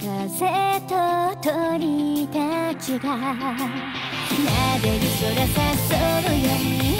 風と鳥たちが。なでり空誘のように